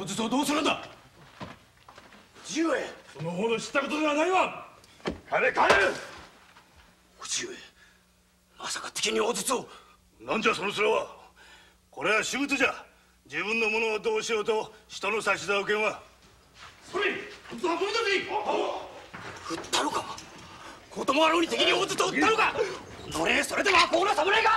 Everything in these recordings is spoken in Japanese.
をどうするんだ？父上その方の知ったことではないわ。帰れ帰れ父上まさか敵に大筒を。なんじゃその面は。これは仕事じゃ。自分のものをどうしようと人の差し出けんはそれあんたはこれだ撃ったのか。子供あろうに敵に大筒を撃ったのか。どれそれではこうな侍が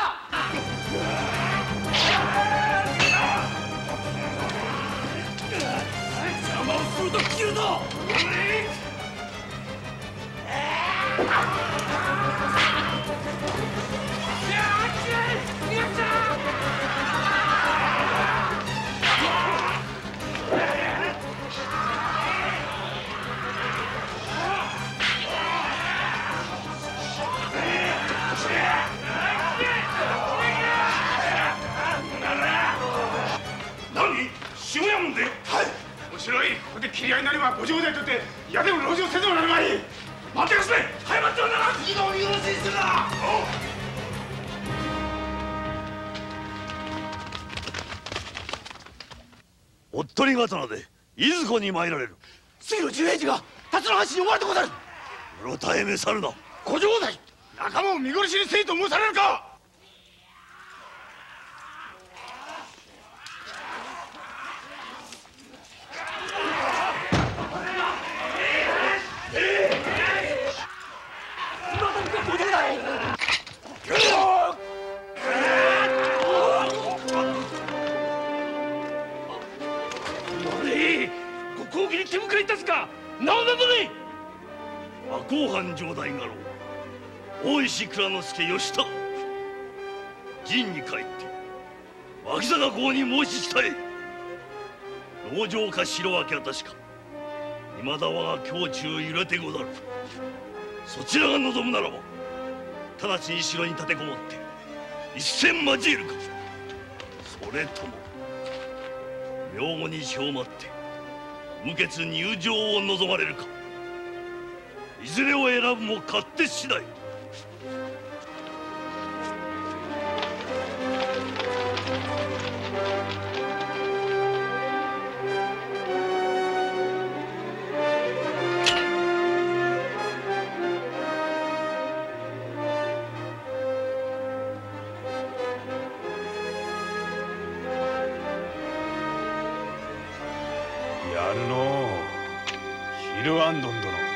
切るぞ何？塩屋もんで？はい。面白い。ここで切り合いになればご城代とって矢でも籠城せずもなるまい待ってください。早まってはならん次の見殺しにするな。おっとり刀でいずこに参られる。次の十平次が辰野橋に追われてござる。うろたえめさるな。小城代仲間を見殺しにせいと申されるかご公儀に手向かいたすか。なおなどれ和光藩城代家老大石蔵之助義田陣に帰って脇坂公に申し伝え。籠城か城分け渡しか。未だ我が胸中揺れてござる。そちらが望むならば直ちに城に立てこもって一戦交えるか。それとも。明後日を待って無血入城を望まれるか。いずれを選ぶも勝手次第。やるのう。ヒルアンドン殿。